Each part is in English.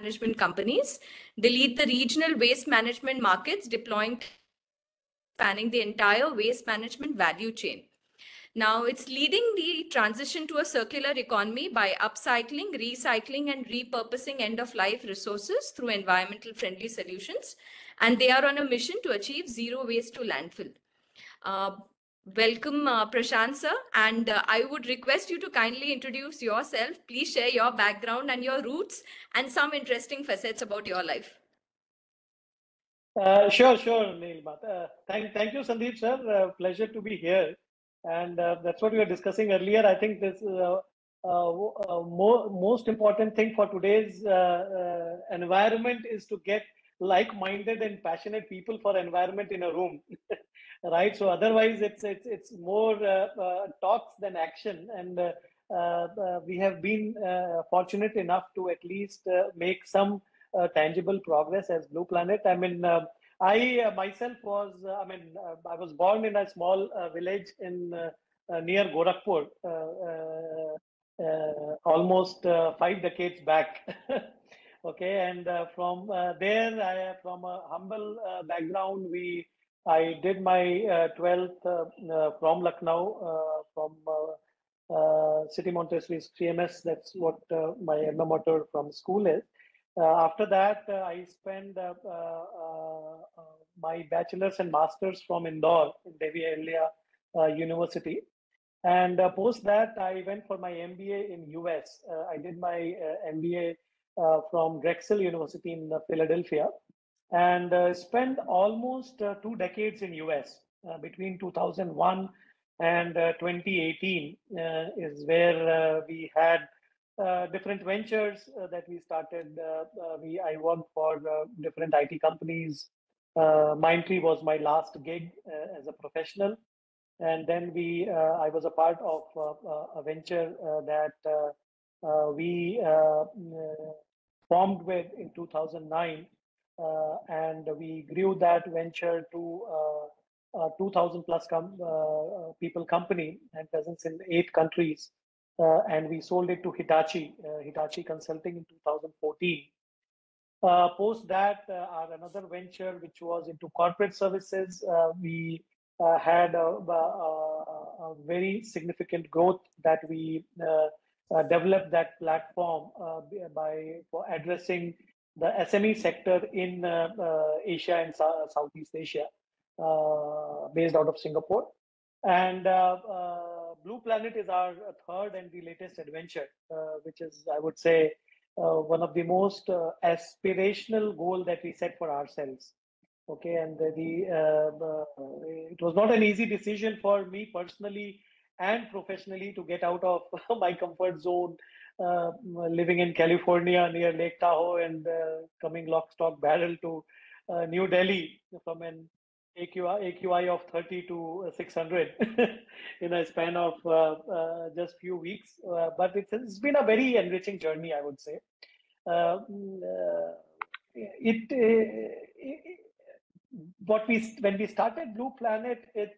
management companies. They lead the regional waste management markets, deploying spanning the entire waste management value chain. Now, it's leading the transition to a circular economy by upcycling, recycling, and repurposing end of life resources through environmental friendly solutions. And they are on a mission to achieve zero waste to landfill. Uh, welcome, uh, Prashant sir. And uh, I would request you to kindly introduce yourself. Please share your background and your roots and some interesting facets about your life. Uh, sure, sure, Nilima. Uh, thank, thank you, Sandeep sir. Uh, pleasure to be here and uh, that's what we were discussing earlier. I think this uh, uh, mo most important thing for today's environment is to get like-minded and passionate people for environment in a room, right? So otherwise, it's it's it's more uh, uh, talks than action, and uh, we have been fortunate enough to at least make some tangible progress as Blue Planet. I mean. I uh, myself was, uh, I mean, uh, I was born in a small uh, village in uh, uh, near Gorakhpur, almost five decades back. okay, and uh, from uh, there, I from a humble uh, background. We I did my 12th from Lucknow, from City Montessori CMS. That's what my alma mater from school is. Uh, after that, uh, I spent uh, my bachelor's and master's from Indore in Devi Ahilya University. And post that, I went for my MBA in US. I did my MBA Uh, from Drexel University in uh, Philadelphia and uh, spent almost uh, two decades in US uh, between 2001 and uh, 2018 is where we had uh, different ventures uh, that we started. Uh, we I worked for different IT companies. Mindtree was my last gig as a professional, and then we I was a part of a venture that we formed with in 2009, and we grew that venture to. Uh, 2000 plus com uh, people company and presence in eight countries uh, and we sold it to Hitachi, uh, Hitachi Consulting in 2014. Uh, post that, our another venture, which was into corporate services, we had a, a, a, very significant growth that we Uh, developed that platform uh, by for addressing the SME sector in uh, Asia and Southeast Asia, based out of Singapore. And Blue Planet is our third and the latest adventure, uh, which is, I would say, uh, one of the most uh, aspirational goal that we set for ourselves. Okay, and the, the it was not an easy decision for me personally and professionally to get out of my comfort zone, uh, living in California near Lake Tahoe and uh, coming lock, stock, barrel to uh, New Delhi from an AQI, AQI of 30 to 600 in a span of uh, uh, just few weeks. Uh, but it's, it's been a very enriching journey, I would say. Uh, mm, uh, it, it, what we when we started Blue Planet, it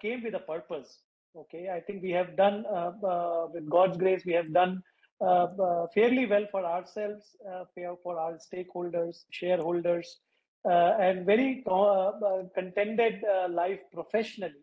came with a purpose. Okay, I think we have done uh, uh, with God's grace, we have done uh, fairly well for ourselves, for our stakeholders, shareholders, uh, and very uh, uh, contented life professionally.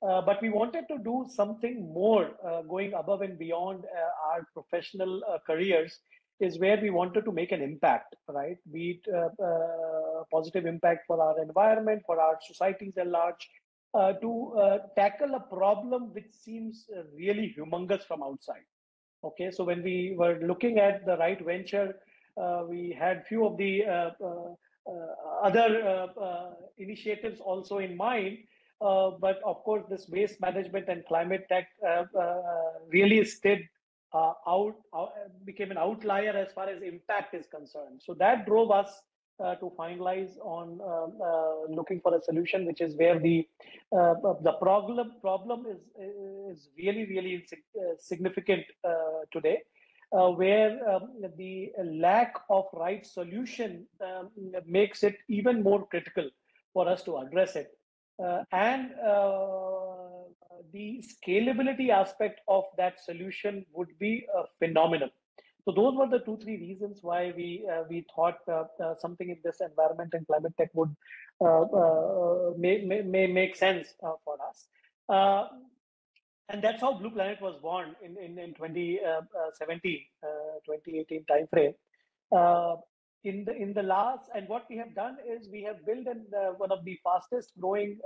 but we wanted to do something more going above and beyond our professional careers is where we wanted to make an impact, right? Be it uh, positive impact for our environment, for our societies at large, uh, to uh, tackle a problem which seems really humongous from outside. Okay, so when we were looking at the right venture, we had few of the uh, other uh, uh, initiatives also in mind. but of course, this waste management and climate tech really stood out, out, became an outlier as far as impact is concerned. So that drove us uh, to finalize on uh, uh, looking for a solution, which is where the the problem problem is is really really significant today uh, where um, the lack of right solution um, makes it even more critical for us to address it. Uh, and uh, the scalability aspect of that solution would be phenomenal. So those were the two, three reasons why we uh, we thought uh, uh, something in this environment and climate tech would uh, uh, may, may, may make sense uh, for us. and that's how Blue Planet was born in, in, in 2017, 2018 timeframe. in the in the last and what we have done is we have built an, one of the fastest growing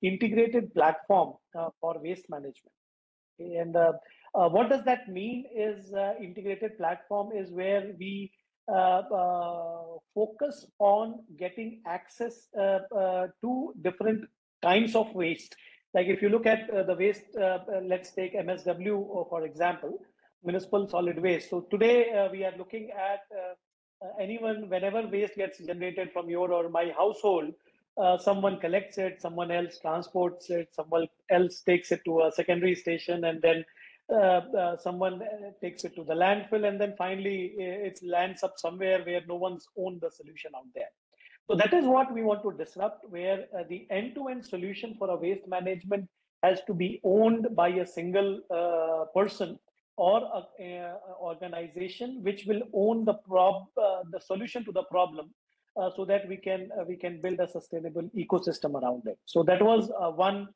integrated platform for waste management. And uh, uh, what does that mean is uh, integrated platform is where we uh, uh, focus on getting access uh, to different kinds of waste. Like if you look at the waste, let's take MSW for example, municipal solid waste. So today we are looking at anyone, whenever waste gets generated from your or my household, uh, someone collects it, someone else transports it, someone else takes it to a secondary station, and then uh, uh, someone uh, takes it to the landfill, and then finally uh, it lands up somewhere where no one's owned the solution out there. So that is what we want to disrupt, where uh, the end-to-end solution for a waste management has to be owned by a single person or a, organization which will own the prob the solution to the problem uh, so that we can uh, we can build a sustainable ecosystem around it. So that was uh, one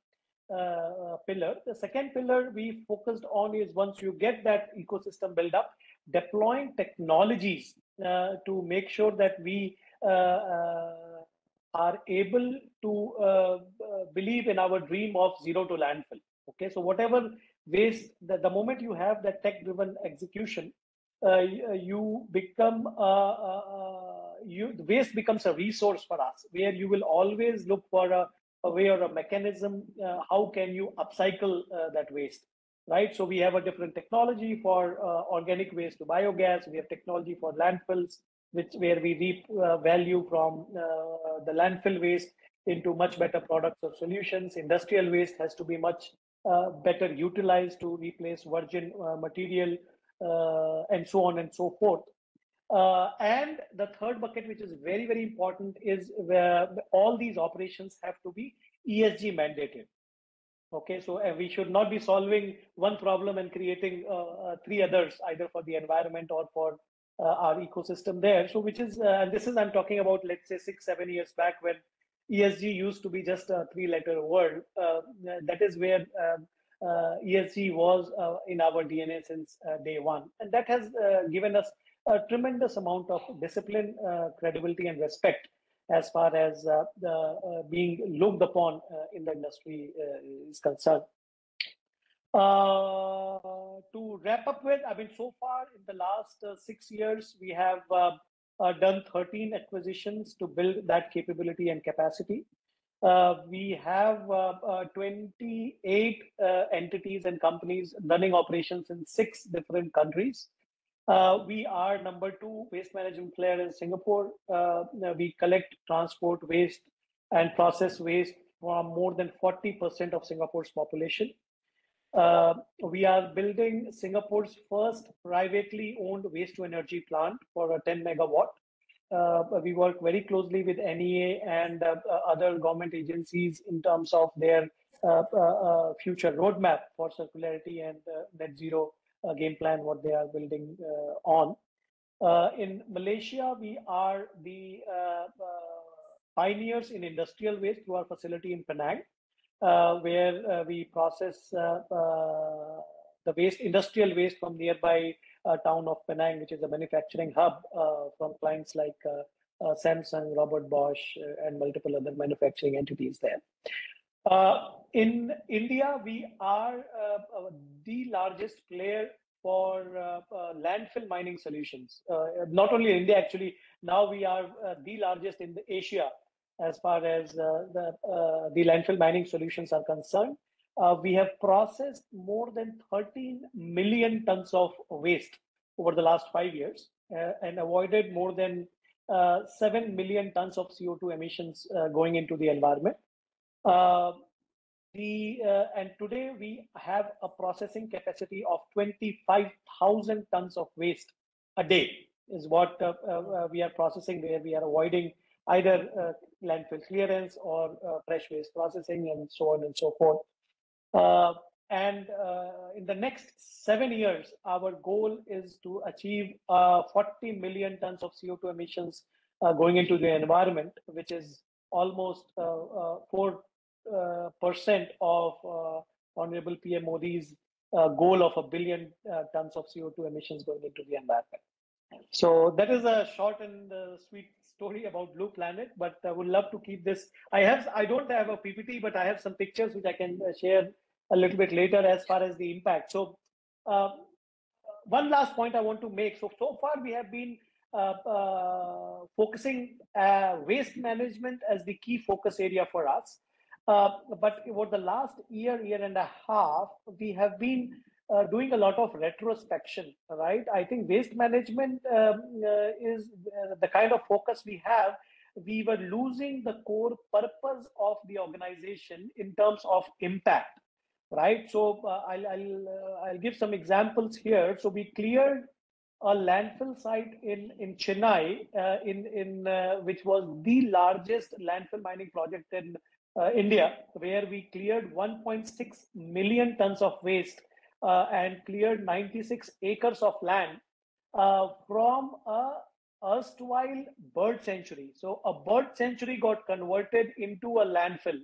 Uh, uh, pillar. The second pillar we focused on is once you get that ecosystem built up, deploying technologies uh, to make sure that we uh, uh are able to uh, believe in our dream of zero to landfill. Okay, so whatever waste, the, the moment you have that tech-driven execution, you become you waste becomes a resource for us where you will always look for a, a way or a mechanism uh, how can you upcycle uh, that waste right? So we have a different technology for uh, organic waste to biogas. We have technology for landfills which where we reap uh, value from uh, the landfill waste into much better products or solutions. Industrial waste has to be much uh, better utilized to replace virgin material and so on and so forth uh, and the third bucket, which is very, very important, is where all these operations have to be ESG mandated. Okay, so uh, we should not be solving one problem and creating uh, uh three others, either for the environment or for uh, our ecosystem there. So, which is, uh, and this is, I'm talking about, let's say, six, seven years back when ESG used to be just a three letter word. that is where um, ESG was in our DNA since day one. And that has given us a tremendous amount of discipline, uh, credibility, and respect as far as uh, the uh, being looked upon uh, in the industry uh, is concerned. Uh, to wrap up with, I mean, so far in the last six years, we have done 13 acquisitions to build that capability and capacity. we have 28 entities and companies running operations in six different countries. Uh, we are number two waste management player in Singapore. Uh, we collect, transport waste, and process waste from more than 40% of Singapore's population. Uh, we are building Singapore's first privately owned waste to energy plant for a 10 megawatt. Uh, we work very closely with NEA and uh, uh, other government agencies in terms of their future roadmap for circularity and net zero uh, game plan what they are building uh, on. Uh, in Malaysia, we are the pioneers in industrial waste through our facility in Penang, where we process the waste, industrial waste from nearby town of Penang, which is a manufacturing hub from clients like uh, Samsung, Robert Bosch, uh, and multiple other manufacturing entities there. Uh, in India, we are uh, uh, the largest player for uh, uh, landfill mining solutions. Uh, not only in India, actually, now we are the largest in Asia as far as the, the landfill mining solutions are concerned. we have processed more than 13 million tons of waste over the last five years and avoided more than uh, 7 million tons of CO2 emissions uh, going into the environment. Uh, the uh, and today we have a processing capacity of 25,000 tons of waste a day is what uh, uh, we are processing where we are avoiding either uh, landfill clearance or uh, fresh waste processing and so on and so forth. and in the next seven years, our goal is to achieve 40 million tons of CO2 emissions going into the environment, which is almost four percent of Honorable PM Modi's goal of a billion tons of CO2 emissions going into the environment. So that is a short and uh, sweet story about Blue Planet, but I would love to keep this. I have, I don't have a PPT, but I have some pictures which I can uh, share a little bit later as far as the impact. So uh, one last point I want to make. So, so far we have been uh, uh, focusing uh, waste management as the key focus area for us. But over the last year, year and a half, we have been uh, doing a lot of retrospection, right? I think waste management um, uh, is uh, the kind of focus we have. We were losing the core purpose of the organization in terms of impact, right? So uh, I'll I'll, uh, I'll give some examples here. So we cleared a landfill site in in Chennai, uh, in in which was the largest landfill mining project in India, where we cleared 1.6 million tons of waste uh, and cleared 96 acres of land uh, from a erstwhile bird sanctuary. So a bird sanctuary got converted into a landfill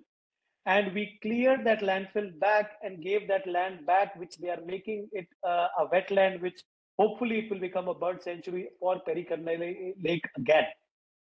and we cleared that landfill back and gave that land back, which they are making it uh, a wetland, which hopefully it will become a bird sanctuary for Pallikaranai Lake again.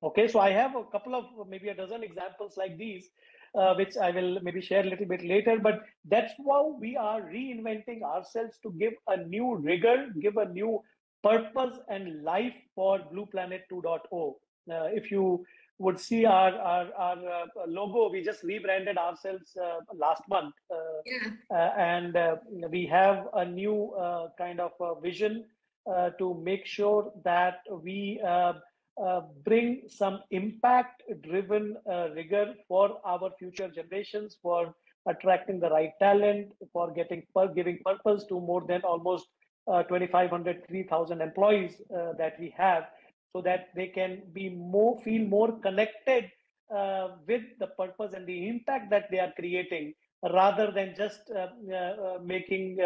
Okay, so I have a couple of maybe a dozen examples like these uh, which I will maybe share a little bit later. But that's how we are reinventing ourselves to give a new rigor, give a new purpose and life for Blue Planet 2.0. Uh, if you would see our our, our uh, logo, we just rebranded ourselves uh, last month, uh, yeah. Uh, and we have a new kind of vision to make sure that we uh, bring some impact driven uh, rigor for our future generations for attracting the right talent for getting giving purpose to more than almost uh, 2500 3000 employees uh, that we have so that they can be more feel more connected uh, with the purpose and the impact that they are creating rather than just making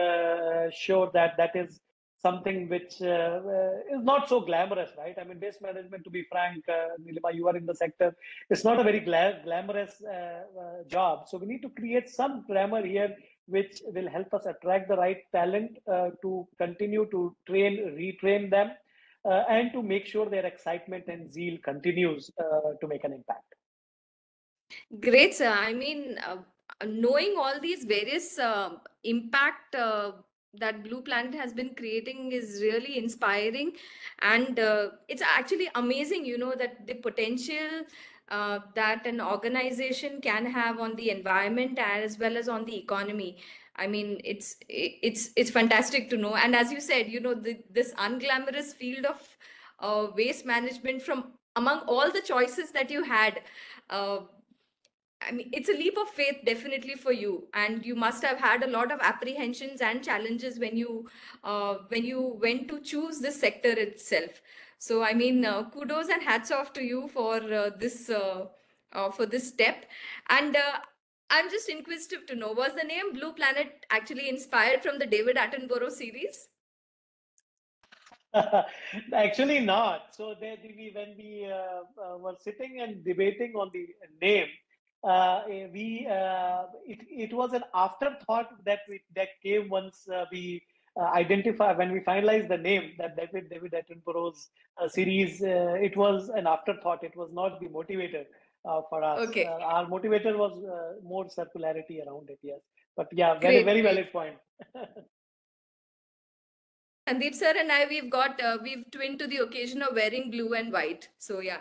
sure that that is something which uh, uh, is not so glamorous, right? I mean, waste management, to be frank, uh, Nilima, you are in the sector, it's not a very gla- glamorous uh, uh, job. So we need to create some glamour here, which will help us attract the right talent uh, to continue to train, retrain them, and to make sure their excitement and zeal continues to make an impact. Great, sir. I mean, knowing all these various impact that Blue Planet has been creating is really inspiring. And uh, it's actually amazing, you know, that the potential uh, that an organization can have on the environment as well as on the economy. I mean, it's it's it's fantastic to know. And as you said, you know, the, this unglamorous field of uh, waste management from among all the choices that you had, uh, I mean, it's a leap of faith definitely for you, and you must have had a lot of apprehensions and challenges when you uh, when you went to choose this sector itself. So, I mean, uh, kudos and hats off to you for uh, this uh, uh, for this step. And uh, I'm just inquisitive to know: was the name Blue Planet actually inspired from the David Attenborough series? actually, not. So, we, when we were sitting and debating on the name uh, eh, we uh, it, it was an afterthought that we that came once uh, we uh, identify when we finalized the name that David David Attenborough's uh, series. Uh, it was an afterthought. It was not the motivator for us. Okay. our motivator was more circularity around it. Yes, but yeah, very great, very great. valid point. Sandeep sir and I, we've got we've twinned to the occasion of wearing blue and white. So yeah.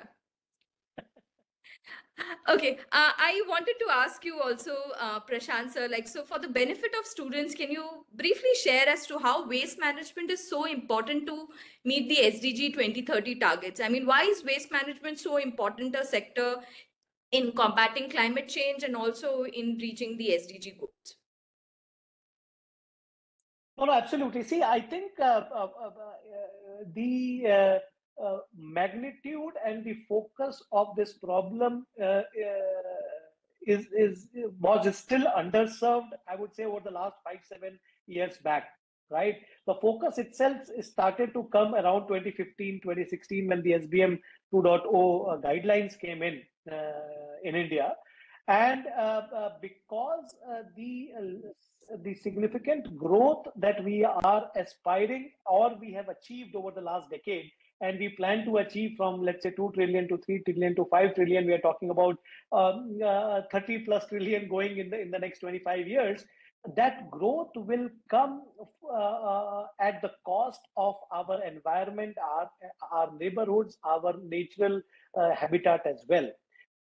Okay, uh, I wanted to ask you also, uh, Prashant sir, like, so for the benefit of students, can you briefly share as to how waste management is so important to meet the SDG 2030 targets? I mean, why is waste management so important a sector in combating climate change and also in reaching the SDG goals? No, no, absolutely. See, I think uh, uh, uh, uh the uh, magnitude and the focus of this problem uh, uh, is is was still underserved. I would say over the last five seven years back. Right, the focus itself started to come around 2015, 2016 when the SBM 2.0 uh, guidelines came in in India, and because the the significant growth that we are aspiring or we have achieved over the last decade and we plan to achieve from let's say 2 trillion to 3 trillion to 5 trillion. We are talking about um, uh, 30 plus trillion going in the in the next 25 years. That growth will come uh, uh, at the cost of our environment our our neighborhoods our natural uh, habitat as well.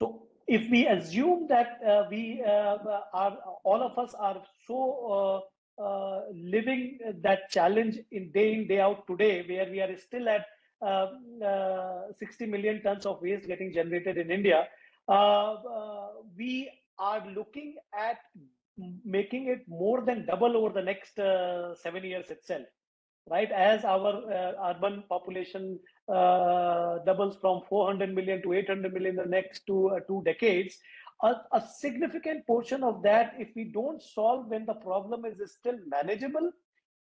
So if we assume that uh, we uh, are all of us are so living that challenge in day in day out today where we are still at 60 million tons of waste getting generated in India, uh, uh, we are looking at making it more than double over the next seven years itself right? As our uh, urban population uh, doubles from 400 million to 800 million in the next two uh, two decades a, a, significant portion of that if we don't solve when the problem is still manageable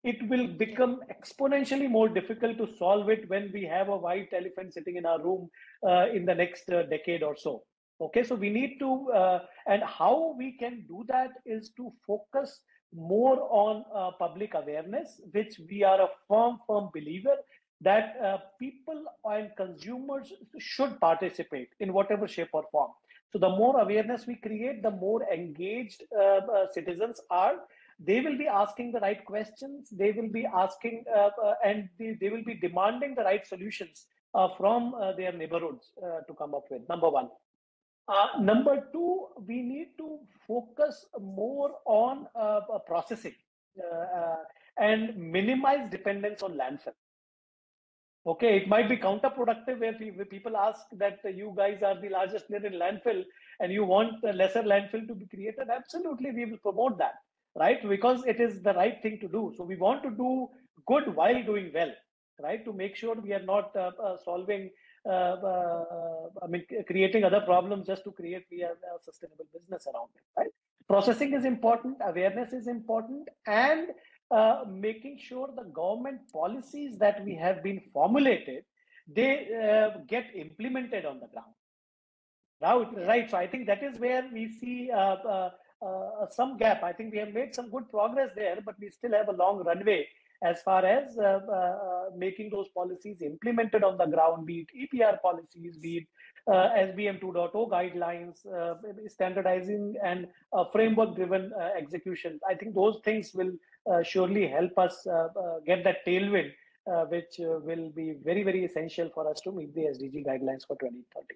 it will become exponentially more difficult to solve it when we have a white elephant sitting in our room uh, in the next uh, decade or so. Okay so we need to uh, and how we can do that is to focus more on uh, public awareness which we are a firm firm believer that uh, people and consumers should participate in whatever shape or form. So the more awareness we create the more engaged uh, citizens are they will be asking the right questions. They will be asking uh, uh, and they, they, will be demanding the right solutions uh, from uh, their neighborhoods uh, to come up with number one. Uh, number two we need to focus more on processing and minimize dependence on landfill. Okay it might be counterproductive where people ask that you guys are the largest player in landfill and you want a lesser landfill to be created. Absolutely we will promote that right? Because it is the right thing to do. So we want to do good while doing well, right? To make sure we are not uh, uh, solving, uh, uh I mean, creating other problems just to create we have a sustainable business around it, right? Processing is important, awareness is important, and uh, making sure the government policies that we have been formulated, they uh, get implemented on the ground. Right, right. So I think that is where we see uh, some gap. I think we have made some good progress there, but we still have a long runway as far as uh, uh, making those policies implemented on the ground, be it EPR policies, be it uh, SBM 2.0 guidelines, uh, standardizing and framework driven uh, execution. I think those things will surely help us get that tailwind, which will be very, very essential for us to meet the SDG guidelines for 2030.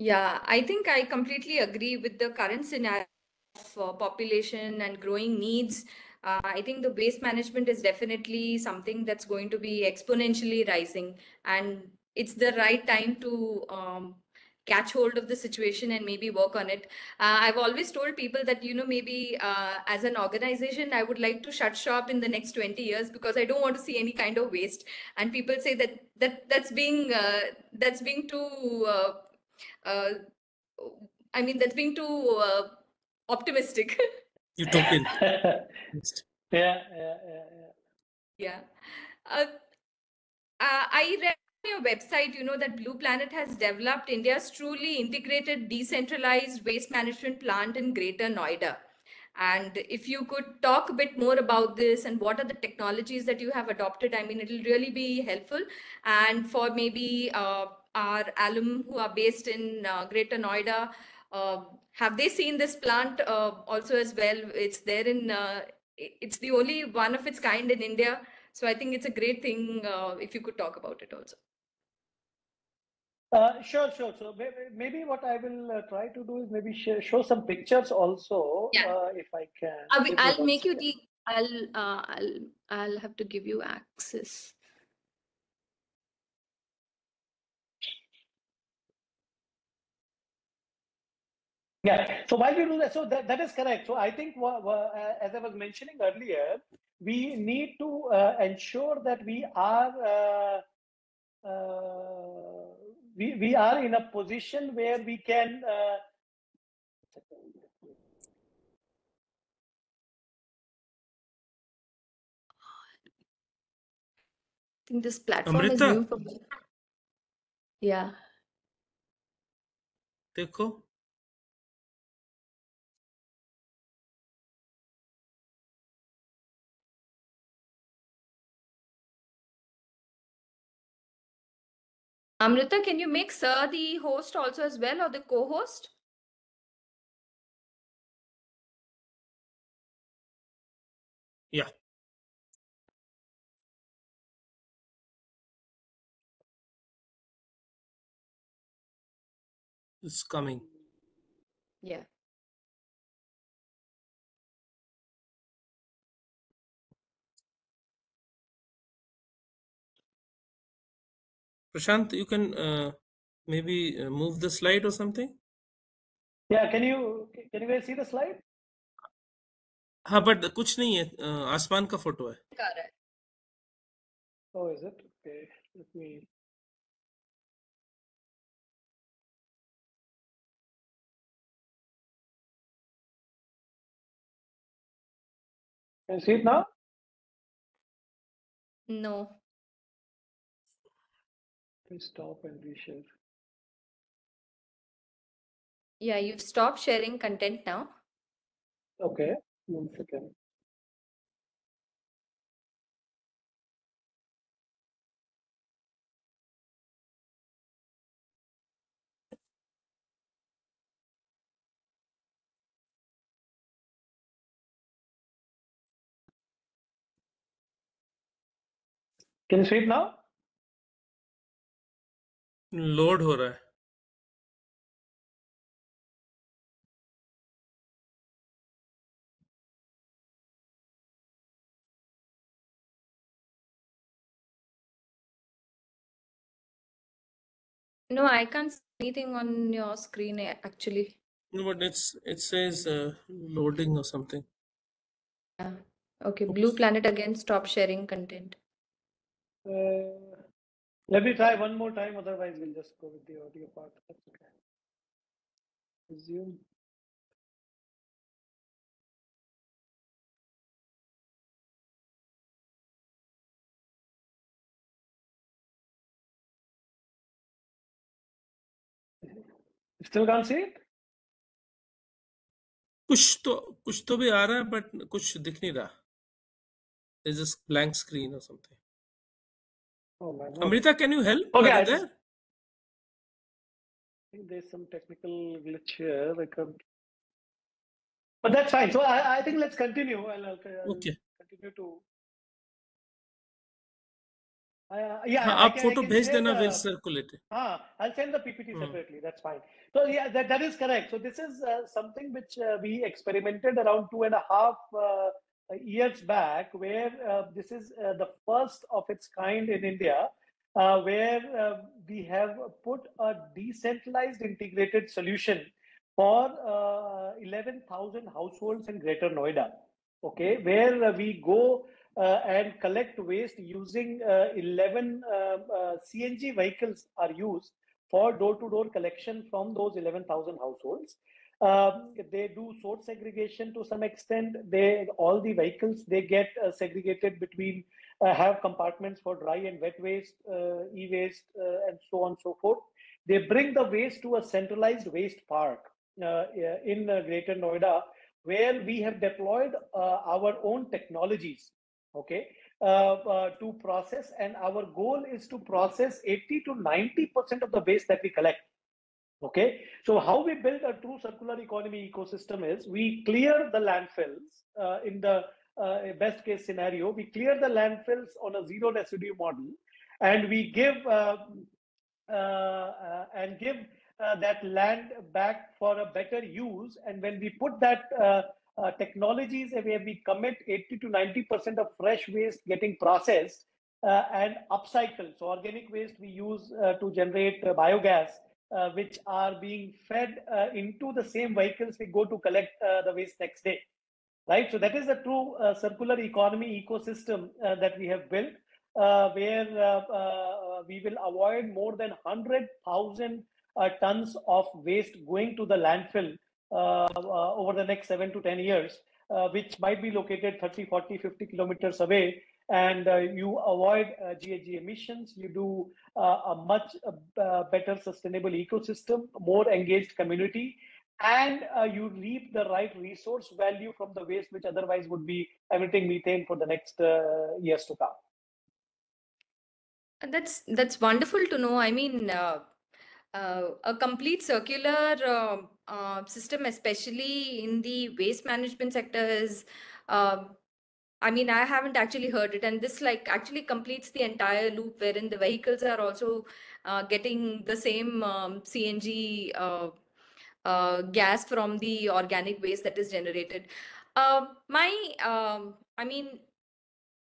Yeah, I think I completely agree with the current scenario of uh, population and growing needs. Uh, I think the waste management is definitely something that's going to be exponentially rising, and it's the right time to um, catch hold of the situation and maybe work on it. Uh, I've always told people that, you know, maybe uh, as an organization, I would like to shut shop in the next 20 years because I don't want to see any kind of waste. And people say that that that's being uh, that's being too uh, I mean, that's being too uh, optimistic. Utopian. yeah, yeah, yeah, yeah. Yeah. Uh, uh, I read on your website, you know, that Blue Planet has developed India's truly integrated decentralized waste management plant in Greater Noida. And if you could talk a bit more about this and what are the technologies that you have adopted, I mean, it'll really be helpful. And for maybe uh, our alum who are based in uh, Greater Noida, uh, have they seen this plant uh, also as well? It's there in, uh, it's the only one of its kind in India. So I think it's a great thing uh, if you could talk about it also. Uh, sure, sure. So maybe, maybe what I will uh, try to do is maybe sh show some pictures also, yeah. uh, if I can. I will, make you the. I'll I'll I'll have to give you access. Yeah. So while you do that, so that, that is correct. So I think, uh, as I was mentioning earlier, we need to uh, ensure that we are uh, uh we we are in a position where we can. Uh, I think this platform Amrita. is new for me. Yeah. देखो Amrita, can you make Sir the host also as well or the co-host? yeah it's coming Yeah. Prashant you can uh, maybe uh, move the slide or something Yeah, can you can you guys see the slide? हाँ but कुछ नहीं है अ, आसमान का photo है Got it. Oh, is it? Okay, let me. Can you see it now? No. Let me stop and reshare. Yeah, you've stopped sharing content now. Okay, one second. Can you see it now? Load हो रहा है No, I can't see anything on your screen eh, actually. no but it's it says uh, loading or something Yeah. Okay, Oops. Blue Planet again stop sharing content. Uh, let me try one more time, otherwise we'll just go with the audio part. That's okay. Resume. Still can't see it? कुछ तो कुछ तो भी आ रहा है but कुछ दिख नहीं रहा blank screen or something Oh man. no. Amrita can you help Okay, are I you there just- I think there's some technical glitch here. I can't. But that's fine. So I, I think let's continue. I'll, I'll, I'll okay continue to. Uh, yeah, हाँ I आप can, I photo can भेज share देना the- we'll circulate it Ah, I'll send the PPT Hmm. separately. That's fine. So yeah, that, that is correct. So this is uh, something which uh, we experimented around two and a half uh, years back, where uh, this is uh, the first of its kind in India, uh, where uh, we have put a decentralized integrated solution for uh, 11,000 households in Greater Noida. Okay, where uh, we go uh, and collect waste using uh, 11 uh, uh, CNG vehicles are used for door-to-door collection from those 11,000 households. Um, they do sort segregation to some extent. They all the vehicles they get uh, segregated between uh, have compartments for dry and wet waste, uh, e-waste, uh, and so on and so forth. They bring the waste to a centralized waste park uh, in uh, Greater Noida, where we have deployed our own technologies okay to process and our goal is to process 80 to 90 percent of the waste that we collect okay? So how we build a true circular economy ecosystem is we clear the landfills uh, in the uh, best case scenario we clear the landfills on a zero residue model and we give uh, uh, and give uh, that land back for a better use. And when we put that uh, technologies where we commit 80 to 90 percent of fresh waste getting processed and upcycled. So organic waste we use to generate biogas, uh, which are being fed uh, into the same vehicles we go to collect uh, the waste next day. Right. So that is a true uh, circular economy ecosystem uh, that we have built, uh, where we will avoid more than 100,000 uh, tons of waste going to the landfill over the next seven to 10 years, which might be located 30, 40, 50 kilometers away. And uh, you avoid uh, GHG emissions. You do uh, a much uh, better sustainable ecosystem, more engaged community, and uh, you reap the right resource value from the waste, which otherwise would be emitting methane for the next uh, years to come. That's that's wonderful to know. I mean, uh, uh, a complete circular uh, uh, system, especially in the waste management sector, is. I mean, I haven't actually heard it, and this like actually completes the entire loop, wherein the vehicles are also uh, getting the same um, CNG uh, uh, gas from the organic waste that is generated. Um my, um, I mean,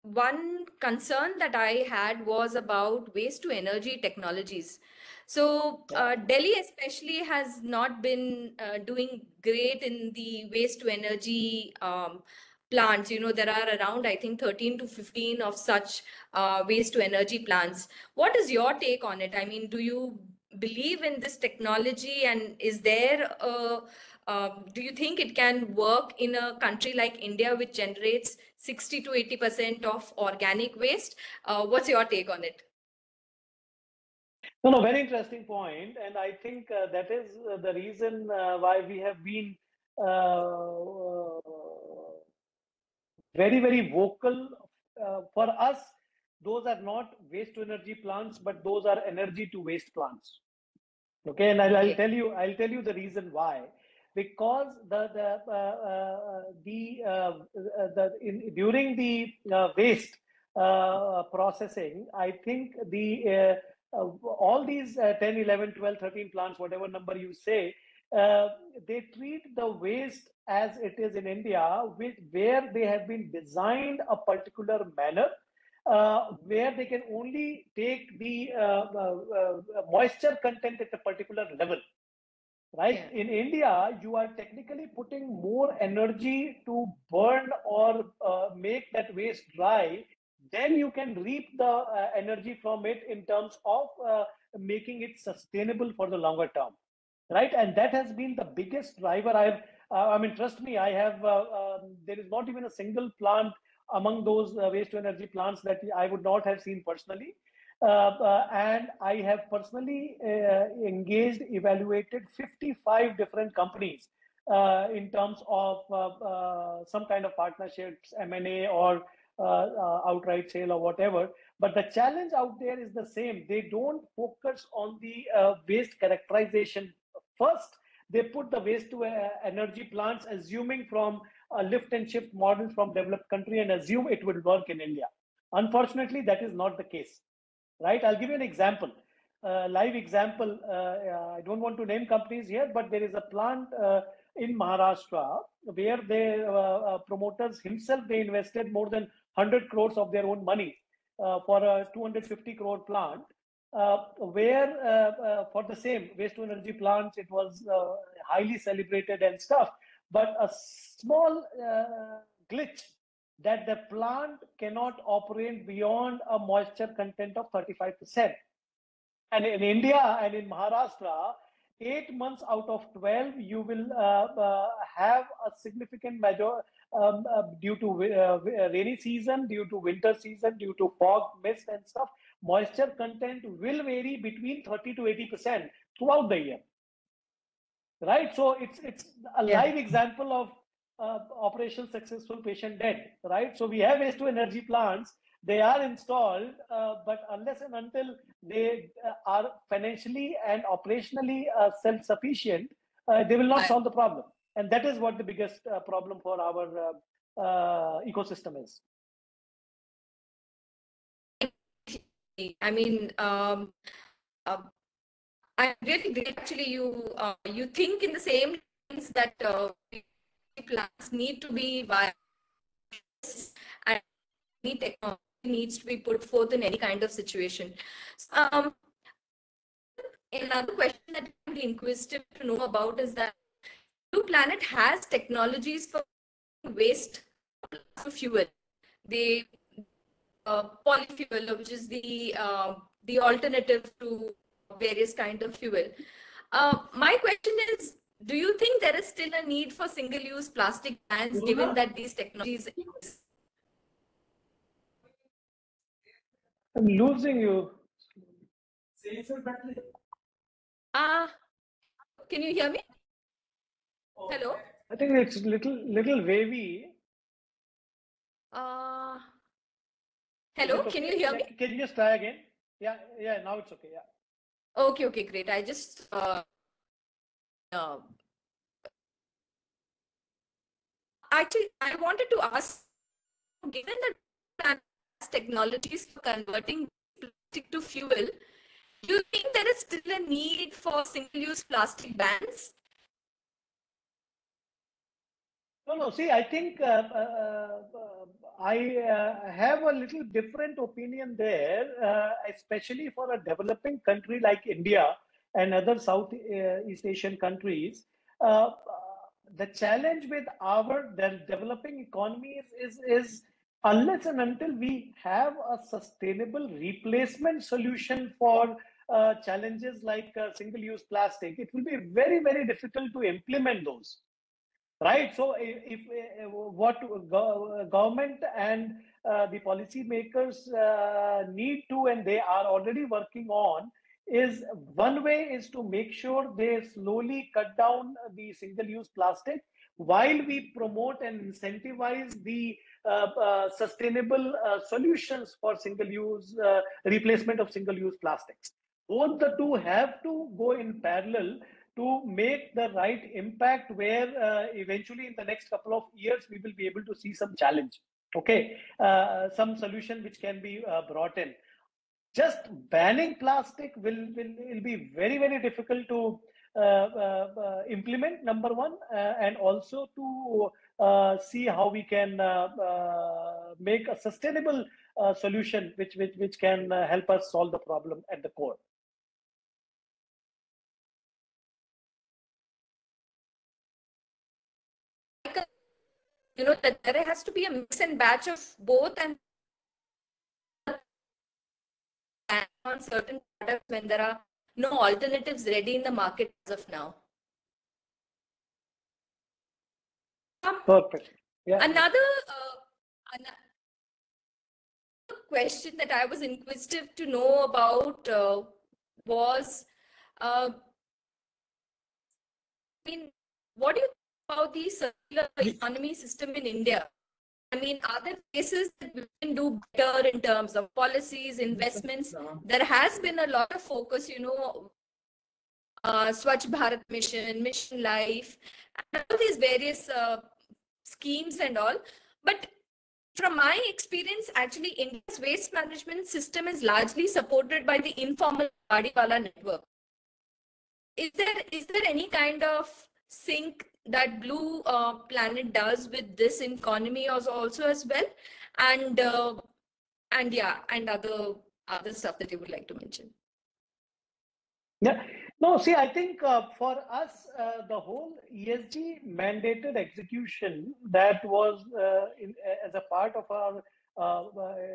one concern that I had was about waste to energy technologies. So uh, Delhi especially has not been uh, doing great in the waste to energy um, plants. You know, there are around, I think, 13 to 15 of such uh, waste to energy plants. What is your take on it? I mean, do you believe in this technology and is there a um, do you think it can work in a country like India, which generates 60 to 80% of organic waste? Uh, what's your take on it? No, no, very interesting point, and I think uh, that is uh, the reason uh, why we have been uh, very, very vocal. Uh, for us, those are not waste to energy plants, but those are energy to waste plants. Okay, and I'll, I'll tell you, I'll tell you the reason why. Because the the uh, uh, the uh, the in, during the uh, waste uh, processing, I think the uh, uh, all these uh, 10, 11, 12, 13 plants, whatever number you say, uh, they treat the waste as it is in India, with, where they have been designed a particular manner, uh, where they can only take the uh, uh, uh, moisture content at a particular level. Right Yeah. in India, you are technically putting more energy to burn or uh, make that waste dry then you can reap the uh, energy from it in terms of uh, making it sustainable for the longer term right and that has been the biggest driver i've uh, i mean trust me i have uh, um, there is not even a single plant among those uh, waste to energy plants that i would not have seen personally uh, and i have personally engaged evaluated 55 different companies uh, in terms of uh, uh, some kind of partnerships m&a or outright sale or whatever. But the challenge out there is the same. They don't focus on the waste characterization first. They put the waste to uh, energy plants, assuming from a lift and shift model from developed country and assume it will work in India. Unfortunately, that is not the case. Right? I'll give you an example. Uh, live example. Uh, I don't want to name companies here, but there is a plant uh, in Maharashtra where the uh, promoters himself they invested more than 100 crores of their own money uh, for a 250 crore plant uh, where uh, uh, for the same waste to energy plants it was uh, highly celebrated and stuff but a small uh, glitch that the plant cannot operate beyond a moisture content of 35% and in india and in maharashtra eight months out of 12 you will uh, uh, have a significant major um, uh, due to uh, rainy season due to winter season due to fog mist and stuff moisture content will vary between 30 to 80 percent throughout the year. Right? So it's it's a Yeah. live example of uh, operation successful patient dead right? So we have waste to energy plants. They are installed uh, but unless and until they uh, are financially and operationally uh, self sufficient uh, they will not solve the problem. And that is what the biggest uh, problem for our uh, uh, ecosystem is I mean, um, uh, I'm really great. Actually, you uh, you think in the same lines that uh, plants need to be viable and any technology needs to be put forth in any kind of situation. Um, another question that I'm inquisitive to know about is that Blue Planet has technologies for waste fuel. They polyfuel, which is the uh, the alternative to various kind of fuel. Uh, my question is, do you think there is still a need for single-use plastic cans, given that these technologies? I'm losing you. Ah, can you hear me? Hello? I think it's little little wavy. Uh, hello, it can you hear me? Can you just try again? Yeah, yeah, now it's okay. Yeah. Okay, okay, great. I just uh, uh, actually I wanted to ask, given the technologies for converting plastic to fuel, do you think there is still a need for single-use plastic bans? No, no. See, I think uh, uh, uh, I uh, have a little different opinion there, uh, especially for a developing country like India and other Southeast Asian countries. Uh, the challenge with our developing economies is, is unless and until we have a sustainable replacement solution for uh, challenges like uh, single-use plastic, it will be very, very difficult to implement those right? So if, if uh, what go- government and uh, the policy makers uh, need to and they are already working on is one way is to make sure they slowly cut down the single use plastic while we promote and incentivize the uh, uh, sustainable uh, solutions for single use uh, replacement of single use plastics. Both the two have to go in parallel to make the right impact where uh, eventually in the next couple of years we will be able to see some challenge okay? Uh, some solution which can be uh, brought in. Just banning plastic will will, will be very very difficult to uh, uh, uh, implement number one and also to see how we can make a sustainable solution which which which can help us solve the problem at the core You know that there has to be a mix and batch of both and on certain products when there are no alternatives ready in the market as of now. Um, perfect yeah Another uh, another question that I was inquisitive to know about uh, was, uh, I mean, what do you think about the circular economy system in India? I mean, are there places that we can do better in terms of policies, investments? There has been a lot of focus, you know, uh, Swachh Bharat Mission, Mission Life, and all these various uh, schemes and all. But from my experience, actually, India's waste management system is largely supported by the informal Kabadiwala network. Is there is there any kind of sync that Blue uh, Planet does with this economy also as well, and uh, and yeah, and other other stuff that you would like to mention? Yeah, no, see, I think uh, for us, uh, the whole ESG mandated execution that was uh, in, as a part of our uh,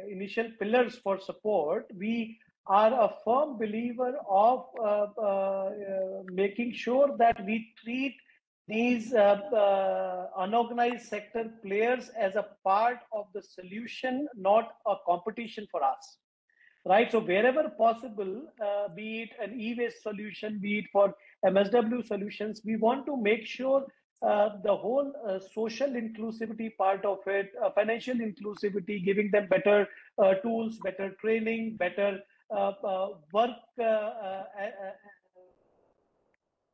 initial pillars for support, we are a firm believer of making sure that we treat these uh, uh, unorganized sector players as a part of the solution, not a competition for us right? So wherever possible, uh, be it an e-waste solution, be it for MSW solutions, we want to make sure uh, the whole uh, social inclusivity part of it, uh, financial inclusivity, giving them better tools, better training, better work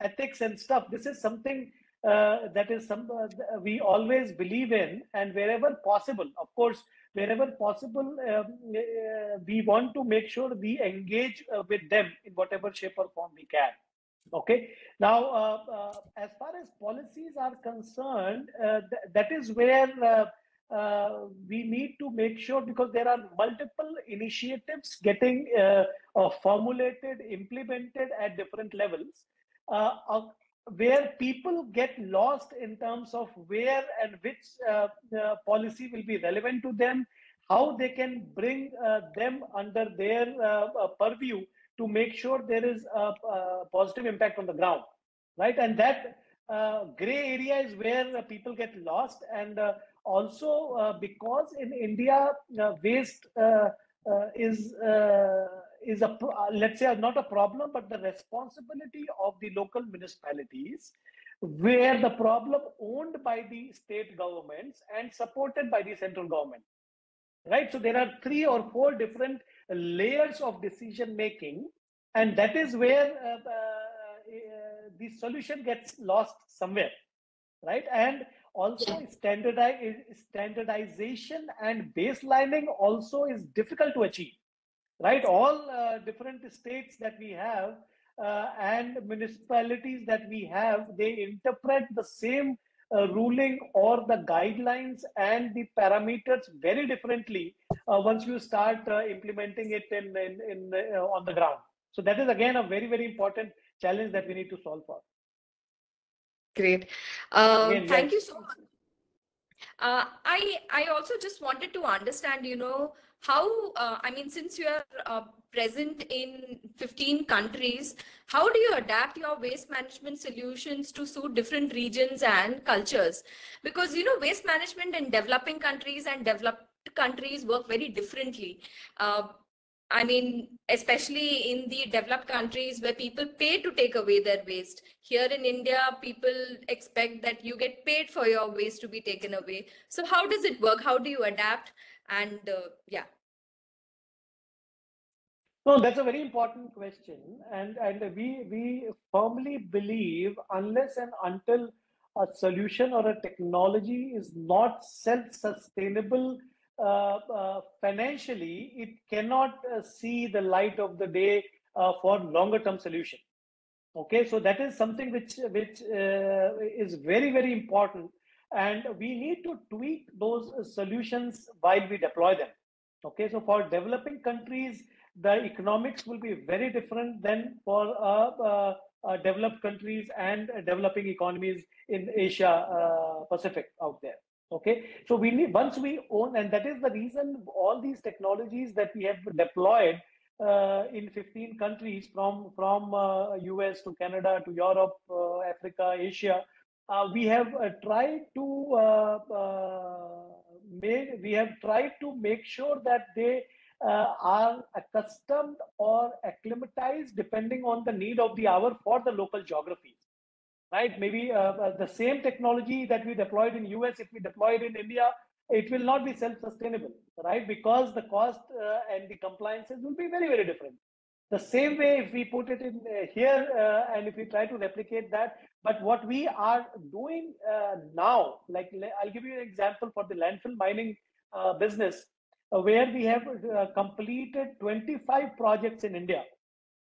ethics and stuff. This is something uh, that is some uh, we always believe in, and wherever possible, of course, wherever possible, um, uh, we want to make sure we engage uh, with them in whatever shape or form we can. Okay. Now, uh, uh, as far as policies are concerned, th- that is where uh, we need to make sure because there are multiple initiatives getting uh, uh, formulated, implemented at different levels. Where people get lost in terms of where and which uh, uh, policy will be relevant to them, how they can bring uh, them under their uh, uh, purview to make sure there is a, a positive impact on the ground, right? And that uh, gray area is where people get lost. And also because in India, waste is is a uh, let's say not a problem, but the responsibility of the local municipalities, where the problem owned by the state governments and supported by the central government. Right. So there are three or four different layers of decision making, and that is where uh, uh, the solution gets lost somewhere. Right. And also standardize, standardization and baselining also is difficult to achieve right all uh, different states that we have uh, and municipalities that we have they interpret the same uh, ruling or the guidelines and the parameters very differently uh, once you start uh, implementing it in, in, in uh, on the ground so that is again a very very important challenge that we need to solve for Great. Um, Again, thank you so much. Uh, I I also just wanted to understand, you know, how uh, I mean, since you are uh, present in 15 countries, how do you adapt your waste management solutions to suit different regions and cultures? Because you know, waste management in developing countries and developed countries work very differently. Uh, I mean, especially in the developed countries where people pay to take away their waste. Here in India, people expect that you get paid for your waste to be taken away. So, how does it work? How do you adapt? And uh, yeah, No, that's a very important question, and and we we firmly believe unless and until a solution or a technology is not self-sustainable uh, uh, financially, it cannot uh, see the light of the day uh, for longer-term solution. Okay, so that is something which which uh, is very very important, and we need to tweak those solutions while we deploy them. Okay, so for developing countries the economics will be very different than for uh, uh, uh, developed countries and uh, developing economies in Asia uh, Pacific out there. Okay, so we need once we own, and that is the reason all these technologies that we have deployed uh, in 15 countries from from US to Canada to Europe, Africa, Asia. We have tried to make we have tried to make sure that they uh, are accustomed or acclimatized depending on the need of the hour for the local geographies right? Maybe uh, uh, the same technology that we deployed in us if we deploy it in india it will not be self-sustainable. Right? Because the cost uh, and the compliances will be very very different the same way if we put it in uh, here uh, and if we try to replicate that but what we are doing now like i'll give you an example for the landfill mining business uh, where we have uh, completed 25 projects in India.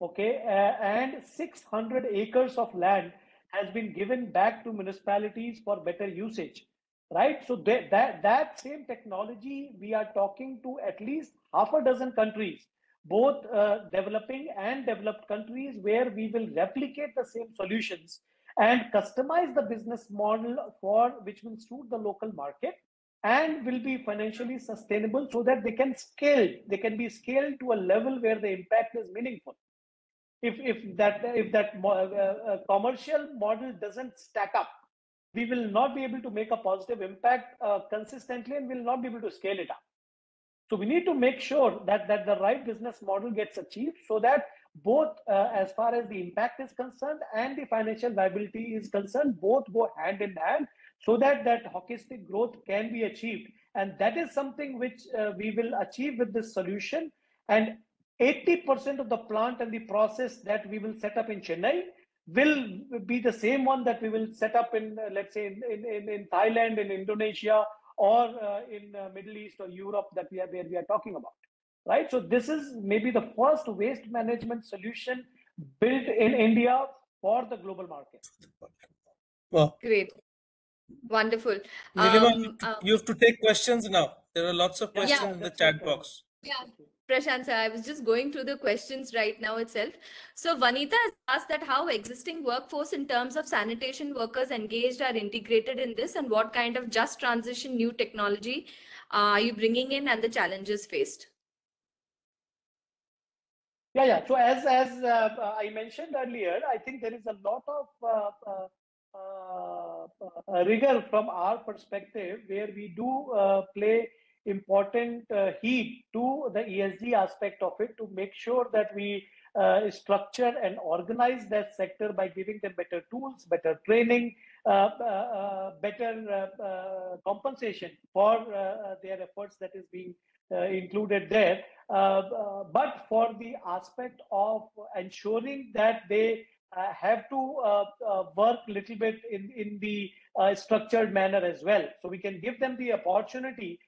Okay, uh, and 600 acres of land has been given back to municipalities for better usage. Right, so that that, that same technology we are talking to at least half a dozen countries, both uh, developing and developed countries, where we will replicate the same solutions and customize the business model for which will suit the local market and will be financially sustainable so that they can scale they can be scaled to a level where the impact is meaningful. If if that if that uh, uh, commercial model doesn't stack up we will not be able to make a positive impact uh, consistently and we will not be able to scale it up so we need to make sure that that the right business model gets achieved so that both uh, as far as the impact is concerned and the financial viability is concerned both go hand in hand so that that hockey stick growth can be achieved. And that is something which uh, we will achieve with this solution. And 80% of the plant and the process that we will set up in chennai will be the same one that we will set up in uh, let's say in, in, in thailand in indonesia or uh, in uh, middle east or europe that we are where we are talking about right so this is maybe the first waste management solution built in india for the global market Well, great. Wonderful. Nilima, Um, you, uh, have to take questions now. There are lots of questions yeah, in the chat box. Yeah, Prashant, sir, I was just going through the questions right now itself. So Vanita has asked that how existing workforce in terms of sanitation workers engaged are integrated in this and what kind of just transition new technology uh, are you bringing in and the challenges faced? Yeah, yeah. So as as uh, I mentioned earlier, I think there is a lot of uh, uh, uh, rigor from our perspective where we do uh, play important uh, heed to the ESG aspect of it to make sure that we uh, structure and organize that sector by giving them better tools, better training, uh, uh, uh better uh, compensation for their efforts that is being included there. but for the aspect of ensuring that they have to work a little bit in, in the structured manner as well. So we can give them the opportunity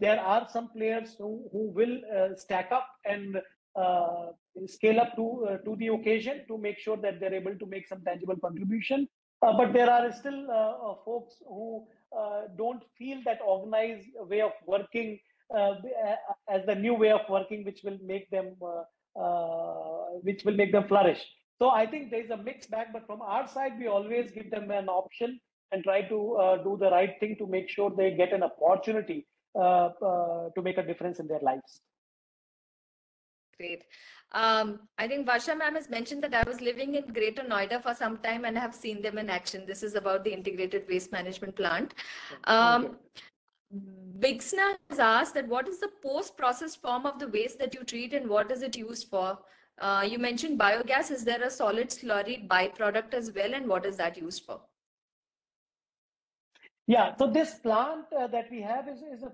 there are some players who, who will uh, stack up and uh, scale up to uh, to the occasion to make sure that they're able to make some tangible contribution. Uh, but there are still uh, folks who don't feel that organized way of working as the new way of working, which will make them which will make them flourish. So I think there's a mixed bag, but from our side, we always give them an option and try to do the right thing to make sure they get an opportunity uh, uh, to make a difference in their lives. Great. Um, I think Varsha ma'am has mentioned that I was living in Greater Noida for some time and I have seen them in action. This is about the integrated waste management plant. Um, Bigsna has asked that what is the post-processed form of the waste that you treat and what is it used for? Uh, you mentioned biogas. Is there a solid slurry byproduct as well and what is that used for? Yeah, so this plant uh, that we have is, is, a,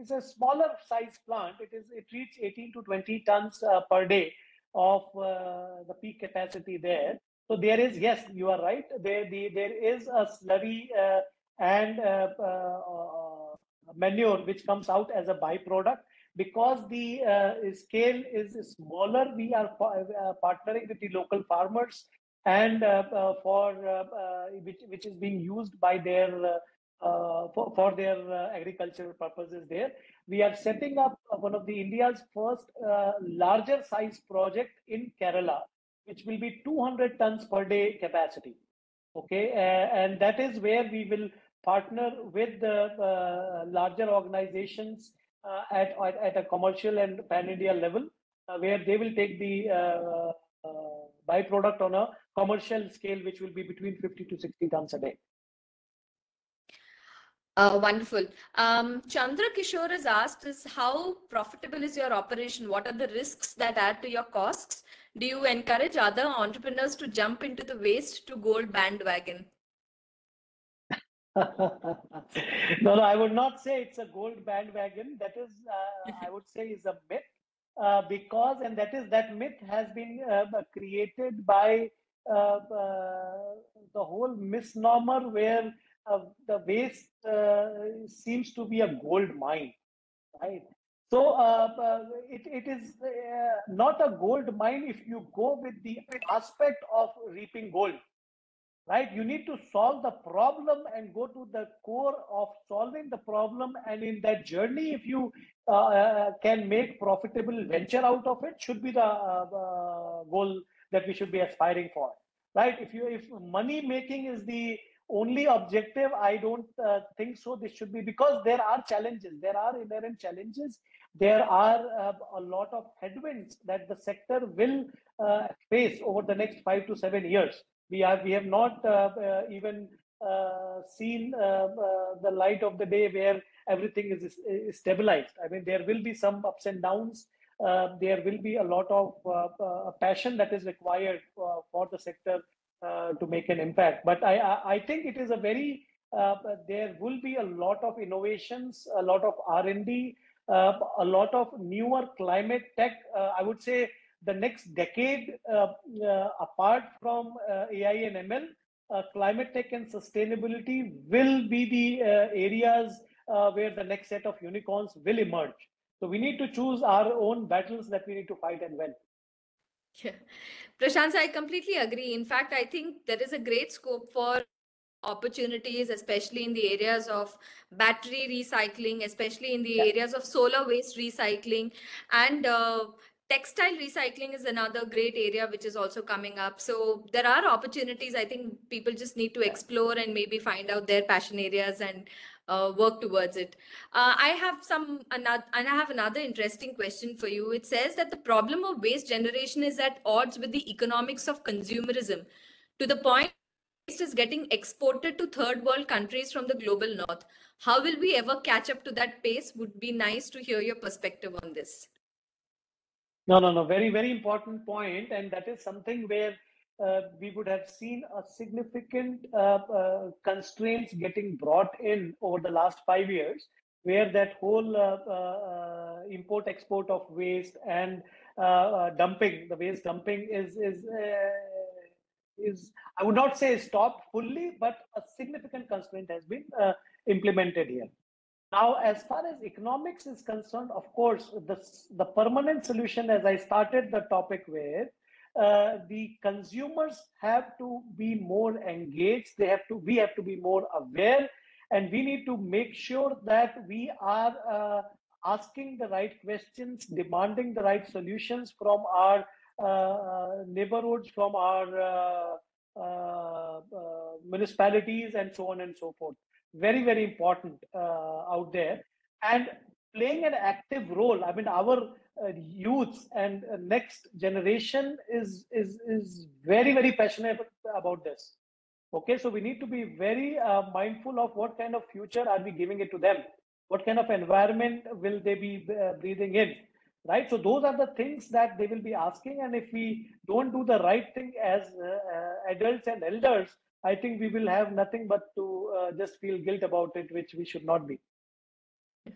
is a smaller size plant. It is it treats 18 to 20 tons uh, per day of uh, the peak capacity there. So there is, yes, you are right. There, the, there is a slurry uh, and uh, uh, manure which comes out as a byproduct. Because the scale is smaller, we are partnering with the local farmers and for which, which is being used by their uh, for, for their uh, agricultural purposes there. We are setting up one of the India's first uh, larger size project in Kerala, which will be 200 tons per day capacity. Okay, and that is where we will partner with the larger organizations at, at a commercial and pan-India level, where they will take the byproduct on a commercial scale, which will be between 50 to 60 tons a day. Uh, wonderful. Um, Chandra Kishore has asked is how profitable is your operation? What are the risks that add to your costs? Do you encourage other entrepreneurs to jump into the waste to gold bandwagon? no, no, I would not say it's a gold bandwagon. That is, uh, I would say, is a myth. Uh, because, and that is that myth has been uh, created by uh, uh, the whole misnomer where uh, the waste uh, seems to be a gold mine, right? So uh, uh, it, it is uh, not a gold mine if you go with the aspect of reaping gold, right? You need to solve the problem and go to the core of solving the problem. And in that journey, if you uh, can make profitable venture out of it, should be the goal that we should be aspiring for, right? If you if money making is the only objective i don't uh, think so this should be because there are challenges there are inherent challenges there are uh, a lot of headwinds that the sector will uh, face over the next 5 to 7 years. We have we have not uh, uh, even uh, seen the light of the day where everything is, is, stabilized. I mean there will be some ups and downs. There will be a lot of passion that is required for the sector to make an impact. But I, I, think it is a very uh, there will be a lot of innovations, a lot of R&D, uh, a lot of newer climate tech. Uh, I would say the next decade, uh, uh, apart from AI and ML, climate tech and sustainability will be the areas where the next set of unicorns will emerge. So we need to choose our own battles that we need to fight and win. Yeah. Prashant, I completely agree. In fact, I think there is a great scope for opportunities, especially in the areas of battery recycling, especially in the yeah. areas of solar waste recycling and uh, textile recycling is another great area which is also coming up so there are opportunities i think people just need to explore and maybe find out their passion areas and uh, work towards it. Uh, I have some another, and I have another interesting question for you. It says that the problem of waste generation is at odds with the economics of consumerism, to the point waste is getting exported to third world countries from the global north. How will we ever catch up to that pace? Would be nice to hear your perspective on this. No, no, no. Very, very important point, and that is something where we would have seen a significant uh, uh, constraints getting brought in over the last five years, where that whole uh, uh, uh, import export of waste and dumping, the waste dumping is is is I would not say stopped fully, but a significant constraint has been implemented here. Now, as far as economics is concerned, of course, the, the permanent solution, as I started the topic with, uh, the consumers have to be more engaged. They have to, we have to be more aware, and we need to make sure that we are uh, asking the right questions, demanding the right solutions from our uh, neighborhoods, from our uh, uh, municipalities, and so on and so forth. Very very important uh, out there. And playing an active role i mean our uh, youth and uh, next generation is is is very very passionate about this okay so we need to be very uh, mindful of what kind of future are we giving it to them what kind of environment will they be uh, breathing in right so those are the things that they will be asking and if we don't do the right thing as uh, adults and elders I think we will have nothing but to uh, just feel guilt about it, which we should not be.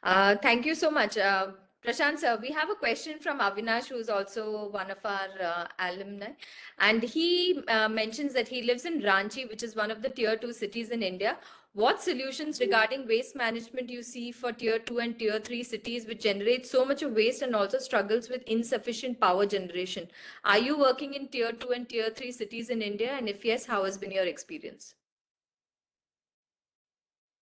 Uh, thank you so much. Uh, Prashant sir, we have a question from Avinash, who is also one of our uh, alumni. And he uh, mentions that he lives in Ranchi, which is one of the tier two cities in India. What solutions regarding waste management you see for tier two and tier three cities, which generate so much of waste and also struggles with insufficient power generation? Are you working in tier two and tier three cities in India? And if yes, how has been your experience?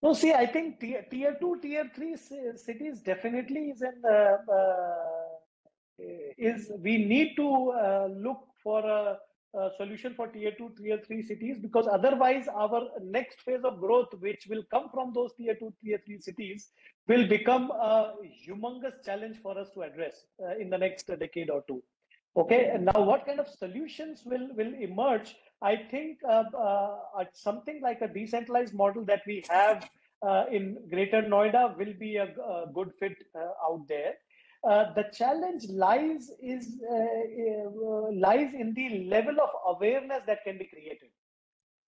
No, see, I think tier, tier two, tier three cities definitely is in uh, uh, is we need to uh, look for a, a, solution for tier two, tier three cities because otherwise our next phase of growth, which will come from those tier two, tier three cities, will become a humongous challenge for us to address uh, in the next decade or two. Okay, and now what kind of solutions will will emerge? I think uh, uh, something like a decentralized model that we have uh, in Greater Noida will be a, a good fit uh, out there. Uh, the challenge lies is uh, lies in the level of awareness that can be created.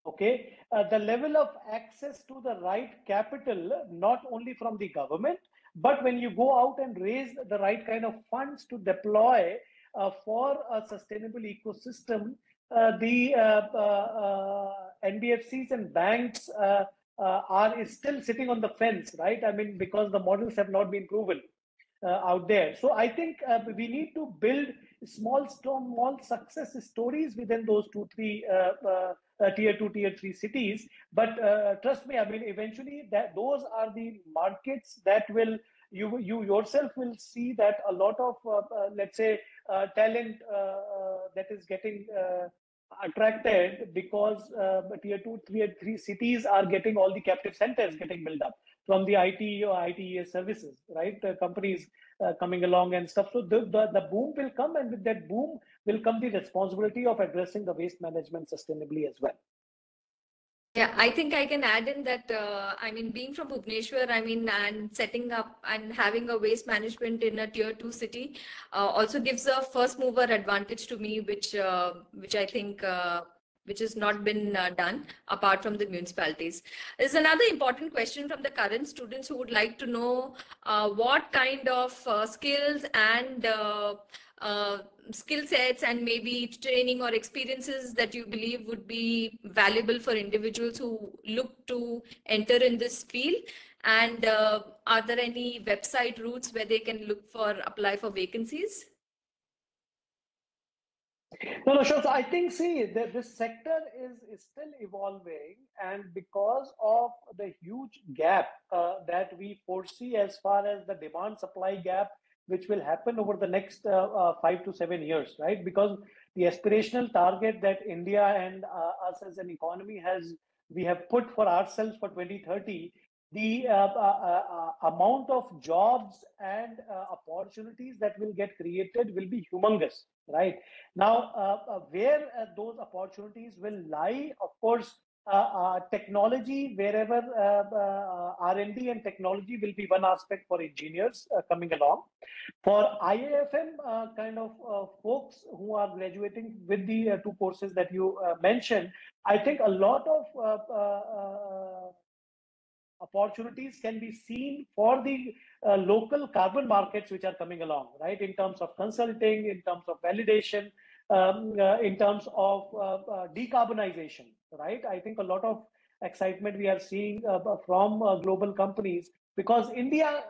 Okay, the level of access to the right capital, not only from the government, but when you go out and raise the right kind of funds to deploy uh, for a sustainable ecosystem, uh, Uh, the uh, uh, uh NBFCs and banks are still sitting on the fence, right? I mean, because the models have not been proven. out there. So I think we need to build small, small success stories within those two, three uh, uh, uh, tier two, tier three cities. But trust me, I mean, eventually that those are the markets that will you you yourself will see that a lot of let's say talent that is getting attracted because uh, tier two, tier three cities are getting all the captive centers getting built up from the IT or ITES services, right? The companies uh, coming along and stuff. So the, the, the boom will come, and with that boom will come the responsibility of addressing the waste management sustainably as well. Yeah, I think I can add in that. Uh, I mean, being from Bhubaneswar, I mean, and setting up and having a waste management in a tier two city uh, also gives a first mover advantage to me, which uh, which I think uh, which has not been uh, done apart from the municipalities. There's another important question from the current students who would like to know uh, what kind of skills and uh, skill sets and maybe training or experiences that you believe would be valuable for individuals who look to enter in this field and uh, are there any website routes where they can look for apply for vacancies no, no, sure. So I think, see, the, this sector is, is still evolving, and because of the huge gap uh, that we foresee as far as the demand supply gap which will happen over the next uh, uh, five to seven years, right? Because the aspirational target that India and uh, us as an economy has, we have put for ourselves for 2030 the uh, uh, uh, amount of jobs and opportunities that will get created will be humongous right now where those opportunities will lie of course technology wherever uh, r&d and technology will be one aspect for engineers coming along for iifm kind of folks who are graduating with the two courses that you mentioned i think a lot of opportunities can be seen for the uh, local carbon markets which are coming along, right? In terms of consulting, in terms of validation, um, uh, in terms of uh, uh decarbonization, right? I think a lot of excitement we are seeing uh, from uh, global companies because India,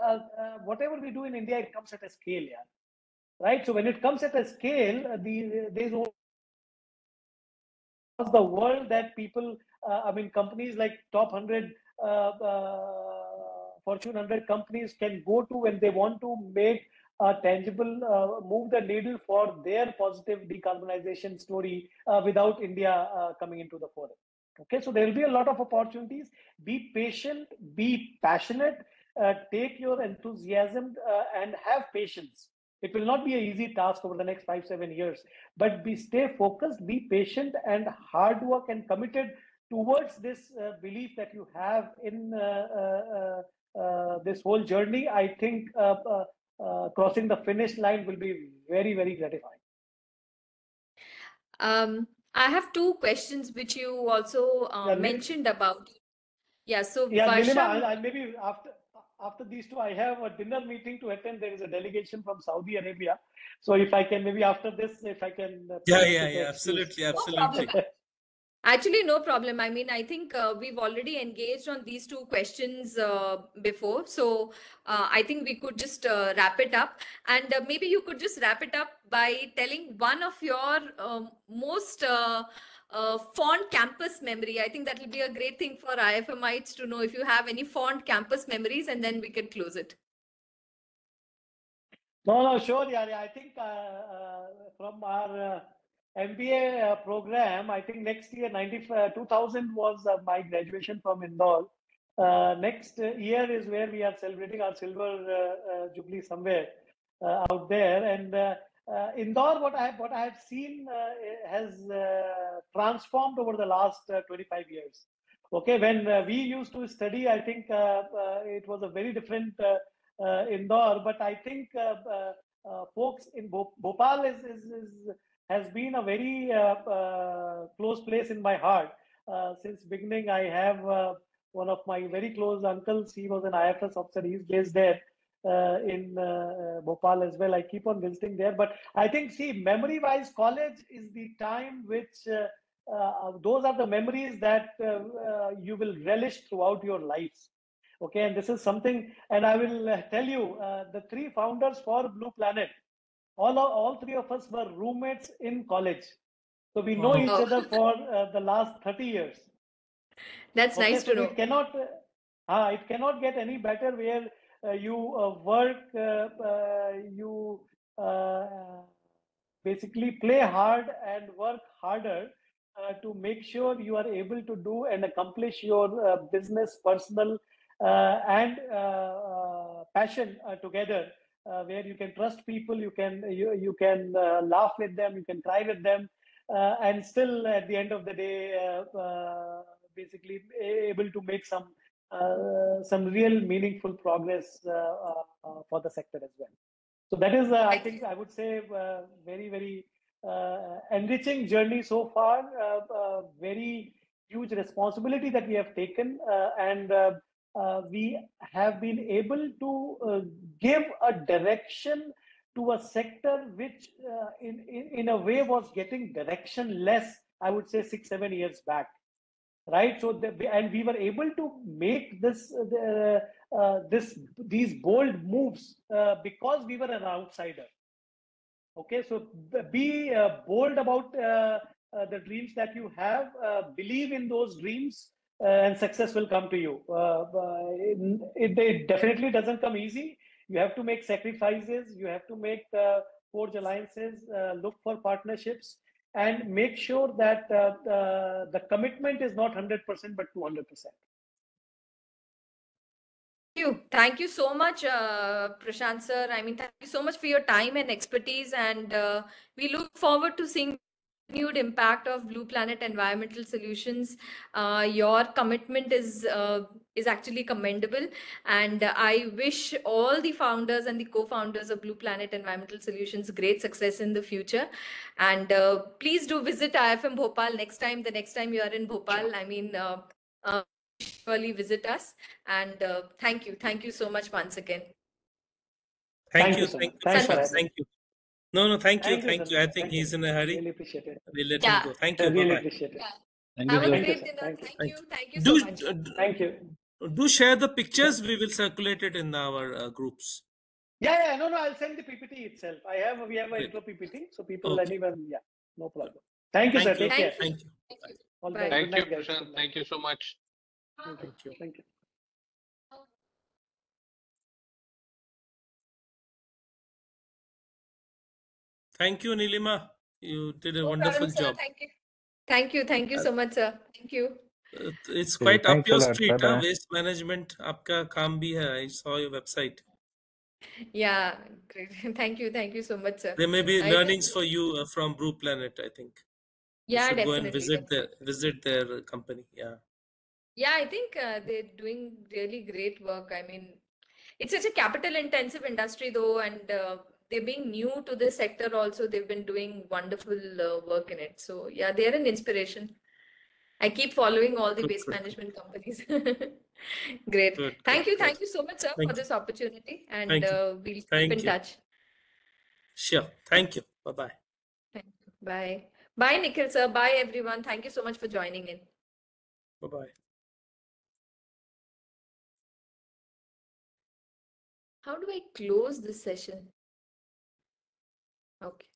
whatever we do in India, it comes at a scale, yeah, right? So when it comes at a scale, the there's the world that people, I mean, companies like top 100 uh, uh, Fortune 100 companies can go to when they want to make a tangible uh, move the needle for their positive decarbonization story without India coming into the fore. Okay, so there will be a lot of opportunities. Be patient, be passionate, uh, take your enthusiasm uh, and have patience. It will not be an easy task over the next five, seven years, but be stay focused, be patient and hard work and committed towards this uh, belief that you have in uh, uh, this whole journey, I think crossing the finish line will be very, very gratifying. Um, I have two questions which you also uh, yeah, mentioned maybe, about. Yeah, so yeah, Varsha... I'll, I'll maybe after after these two, I have a dinner meeting to attend. There is a delegation from Saudi Arabia, so if I can maybe after this, if I can. Uh, yeah, yeah, yeah, absolutely, absolutely. Actually, no problem. I mean, I think uh, we've already engaged on these two questions uh, before. So uh, I think we could just uh, wrap it up. And uh, maybe you could just wrap it up by telling one of your um, most uh, fond campus memory. I think that will be a great thing for IIFMites to know if you have any fond campus memories, and then we can close it. No, no, sure, yeah. I think from our MBA uh, program, I think next year, 90, uh, 2000 was uh, my graduation from Indore. Uh, next uh, year is where we are celebrating our silver uh, uh, jubilee somewhere uh, out there. And uh, Indore, what I have, what I have seen has transformed over the last 25 years. Okay, when we used to study, I think it was a very different Indore. But I think folks in Bhopal is, is, is has been a very uh, uh, close place in my heart. Uh, since beginning, I have one of my very close uncles. He was an IFS officer. He's based there. Uh, in uh, Bhopal as well. I keep on visiting there. But I think, see, memory wise, college is the time which uh, those are the memories that you will relish throughout your lives. Okay, and this is something, and I will tell you the three founders for Blue Planet all all three of us were roommates in college. So we know each other for uh, the last 30 years. That's okay, nice so to know. it cannot uh, it cannot get any better where uh, you uh, work uh, uh, you basically play hard and work harder to make sure you are able to do and accomplish your business personal and passion together uh, where you can trust people, you can you, you can uh, laugh with them, you can cry with them, uh, and still at the end of the day, uh, uh, basically able to make some uh, some real meaningful progress for the sector as well. So that is, I think, I would say, very very enriching journey so far. very huge responsibility that we have taken, and uh, we have been able to uh, give a direction to a sector which uh, in, in, in a way was getting directionless, I would say six, seven years back. Right. So, the, and we were able to make this, uh, uh, this, these bold moves uh, because we were an outsider. Okay. So be bold about the dreams that you have, believe in those dreams and success will come to you. Uh, it, it, definitely doesn't come easy. You have to make sacrifices. You have to make uh, forge alliances, look for partnerships, and make sure that the commitment is not 100% but 200%. you. Thank you so much, uh, Prashant sir. I mean, thank you so much for your time and expertise. And uh, we look forward to seeing continued impact of Blue Planet Environmental Solutions. Uh, your commitment is uh, is actually commendable, and I wish all the founders and the co-founders of Blue Planet Environmental Solutions great success in the future. And uh, please do visit IIFM Bhopal next time. The next time you are in Bhopal, I mean. Uh, uh, surely visit us and uh, thank you thank you so much once again Thank Thank you. you, sir. Thank you. Thank having thank you. No, no, thank you. Thank you, Thank sir. you. I think Thank you. in a hurry. Really appreciate it. We'll let Yeah. him go. Thank I you. really Bye-bye. appreciate it. yeah. Thank have you, a sir. Thank you, great dinner Thank you. thank you thank you so Do, much uh, Thank you. do share the pictures. We will circulate it in our uh, groups. Yeah, yeah, no, no, I'll send the PPT itself. I have, we have a Great. intro PPT, so people, Okay. anyone, yeah, no problem. Thank you, sir. You. Take care. Thank Thank you. thank you All the Bye. best. Thank you, night. Prashant. Thank you so much. Thank you. Thank you. Thank you, Nilima. You did a no wonderful problem, job. Thank you. Thank you. Thank you so much, sir. Thank you. Uh, it's quite yeah, up your street, waste management. Aapka kaam bhi hai. I saw your website. Yeah, great. thank you. Thank you so much, sir. There may be I learnings think... for you uh, from Blue Planet, I think. Yeah, definitely. Go and visit their, visit their company. Yeah. Yeah, I think uh, they're doing really great work. I mean, it's such a capital intensive industry, though, and uh, they're being new to this sector also. They've been doing wonderful uh, work in it. So yeah, they're an inspiration. I keep following all the waste management companies. Great. Good, Thank good, you. good. Thank you so much, sir, Thank for this opportunity. And uh, we'll keep Thank in you. touch. Sure. Thank you. Bye bye. Thank you. Bye. Bye, Nikhil, sir. Bye, everyone. Thank you so much for joining in. Bye bye. How do I close this session? Okay.